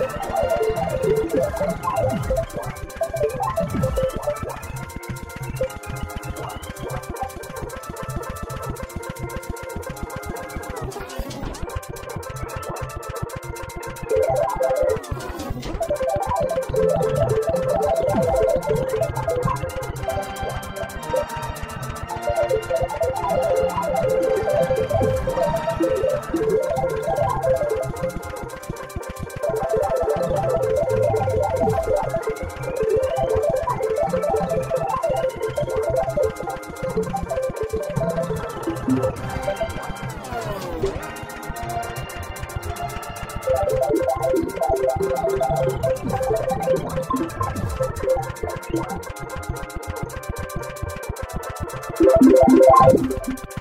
I'm sorry. you